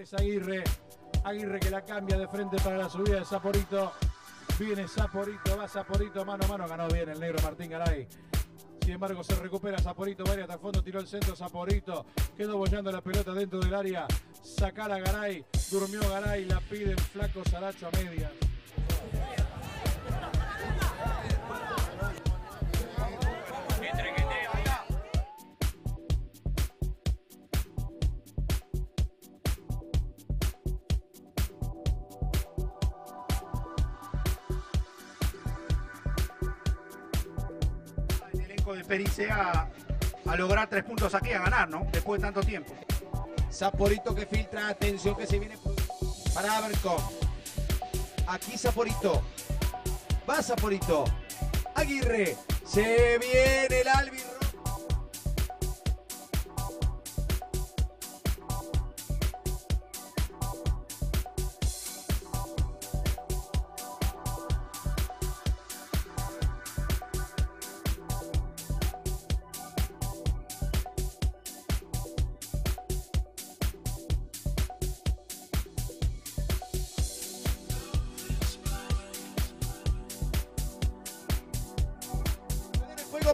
Este es Aguirre. Aguirre que la cambia de frente para la subida de Saporito. Viene Saporito, va Saporito, mano a mano. Ganó bien el negro Martín Garay. Sin embargo, se recupera Saporito, va hasta el fondo, tiró el centro Saporito. Quedó bollando la pelota dentro del área. Sacar a Garay. Durmió Garay, la pide el flaco Saracho a media. De Pericea a lograr tres puntos aquí, a ganar, ¿no? Después de tanto tiempo. Saporito que filtra, atención que se viene para Abercon. Aquí Saporito. Va Saporito. Aguirre. Se viene el Albi.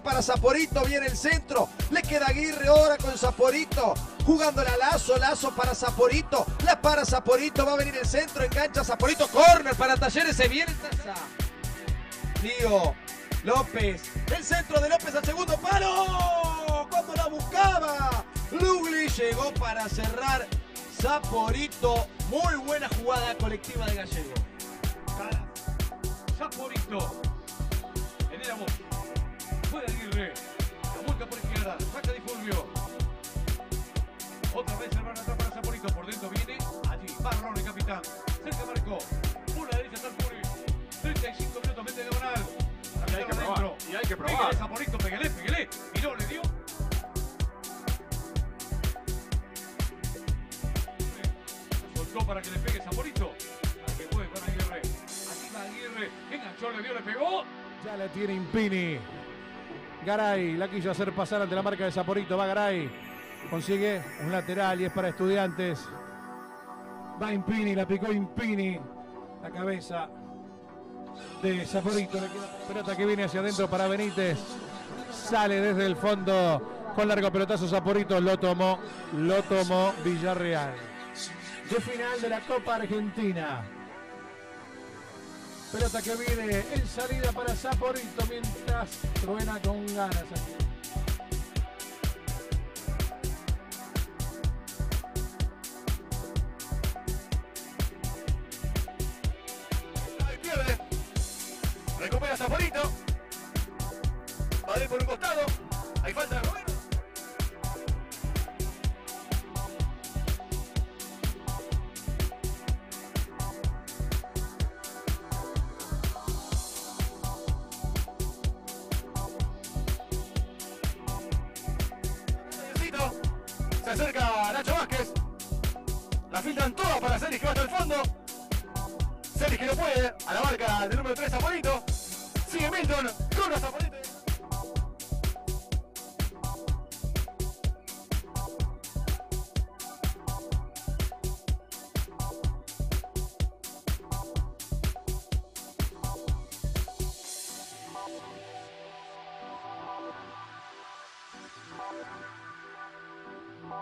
Para Saporito, viene el centro. Le queda Aguirre ahora con Saporito. Jugándole a Lazo, Lazo para Saporito. La para Saporito, va a venir el centro, engancha Saporito. Corner para Talleres, se viene Taza. Lío, López. El centro de López al segundo palo. Cuando la buscaba. Lugli llegó para cerrar. Saporito. Muy buena jugada colectiva de Gallego. Saporito. En el amor. Fue Aguirre. La vuelta por izquierda. Saca de Fulvio. Otra vez el van atrás para Saporito. Por dentro viene. Allí. Barrón el capitán. Cerca marcó. Una derecha Sarpuri. 35 minutos mete diagonal. La Y hay que probar, y hay que probar. Pégale, Saporito. Pégale, pégale. Miró, le dio. Soltó para que le pegue Saporito. Para que juegue con Aguirre. Aquí va Aguirre. Enganchó, le dio, le pegó. Ya le tiene Impini. Garay la quiso hacer pasar ante la marca de Saporito. Va Garay. Consigue un lateral y es para estudiantes. Va Impini, la picó Impini. La cabeza de Saporito. Queda pelota que viene hacia adentro para Benítez. Sale desde el fondo con largo pelotazo Saporito. Lo tomó, lo tomó Villarreal. De final de la Copa Argentina. Pelota que viene en salida para Saporito mientras truena con ganas. Acerca Nacho Vázquez. La filtran todas para Celis que va hasta el fondo. Celis que no puede. A la marca del número 3 Zapolito. Sigue Milton. Corre Zapolito.